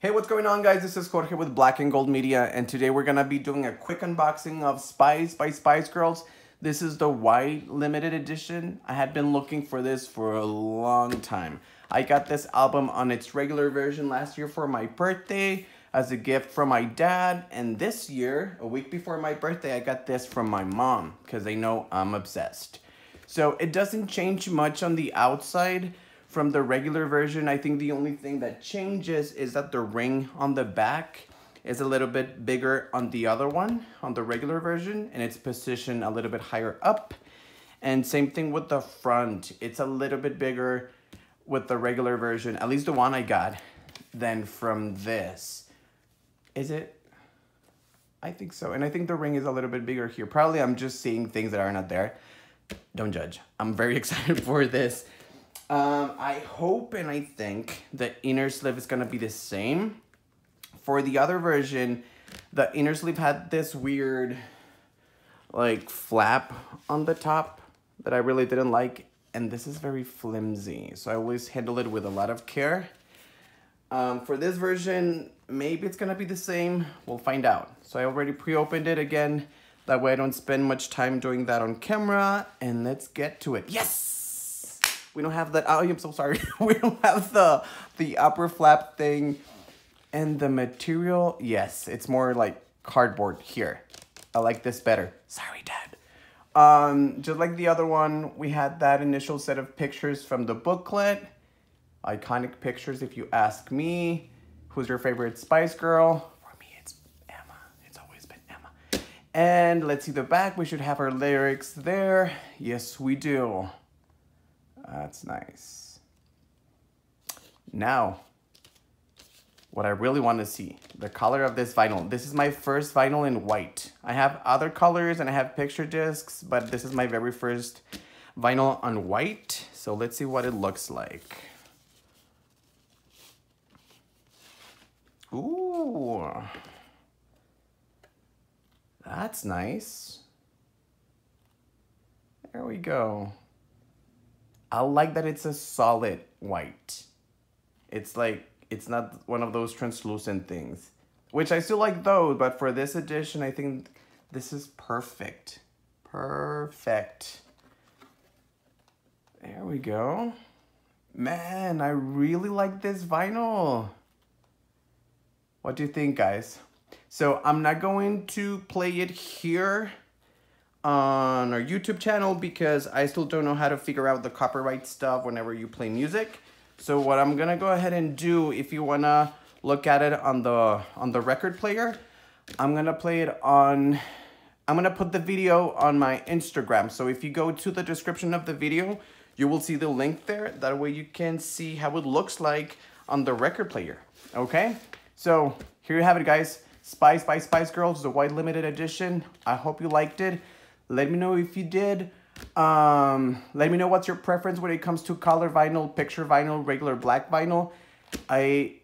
Hey, what's going on guys? This is Jorge with Black and Gold Media and today we're gonna be doing a quick unboxing of Spice by Spice Girls. This is the white limited edition. I had been looking for this for a long time. I got this album on its regular version last year for my birthday as a gift from my dad and this year, a week before my birthday, I got this from my mom because they know I'm obsessed. So it doesn't change much on the outside from the regular version. I think the only thing that changes is that the ring on the back is a little bit bigger on the other one, on the regular version, and it's positioned a little bit higher up. And same thing with the front. It's a little bit bigger with the regular version, at least the one I got, than from this. Is it? I think so. And I think the ring is a little bit bigger here. Probably I'm just seeing things that are not there. Don't judge. I'm very excited for this. Um, I hope and I think the inner sleeve is going to be the same. For the other version, the inner sleeve had this weird like flap on the top that I really didn't like. And this is very flimsy. So I always handle it with a lot of care. Um, for this version, maybe it's going to be the same. We'll find out. So I already pre-opened it again. That way I don't spend much time doing that on camera. And let's get to it. Yes! We don't have that. Oh, I'm so sorry. we don't have the the upper flap thing. And the material, yes, it's more like cardboard here. I like this better. Sorry, Dad. Um, just like the other one, we had that initial set of pictures from the booklet. Iconic pictures, if you ask me. Who's your favorite Spice Girl? For me, it's Emma. It's always been Emma. And let's see the back. We should have our lyrics there. Yes, we do. That's nice. Now, what I really want to see, the color of this vinyl. This is my first vinyl in white. I have other colors and I have picture discs, but this is my very first vinyl on white. So let's see what it looks like. Ooh. That's nice. There we go. I like that it's a solid white. It's like, it's not one of those translucent things. Which I still like those, but for this edition, I think this is perfect. Perfect. There we go. Man, I really like this vinyl. What do you think, guys? So I'm not going to play it here on our YouTube channel because I still don't know how to figure out the copyright stuff whenever you play music. So what I'm gonna go ahead and do, if you wanna look at it on the on the record player, I'm gonna play it on, I'm gonna put the video on my Instagram. So if you go to the description of the video, you will see the link there. That way you can see how it looks like on the record player, okay? So here you have it, guys. Spice by Spice Girls, the white limited edition. I hope you liked it. Let me know if you did. Um, let me know what's your preference when it comes to color vinyl, picture vinyl, regular black vinyl. I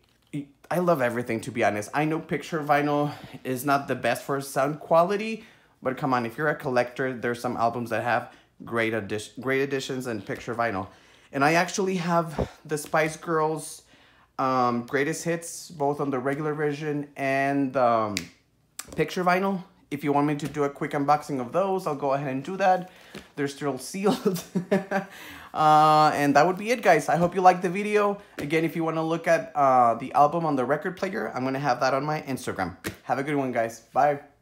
I love everything to be honest. I know picture vinyl is not the best for sound quality, but come on, if you're a collector, there's some albums that have great great additions and picture vinyl. And I actually have the Spice Girls um, greatest hits, both on the regular version and um, picture vinyl. If you want me to do a quick unboxing of those, I'll go ahead and do that. They're still sealed. uh, and that would be it, guys. I hope you liked the video. Again, if you want to look at uh, the album on the record player, I'm going to have that on my Instagram. Have a good one, guys. Bye.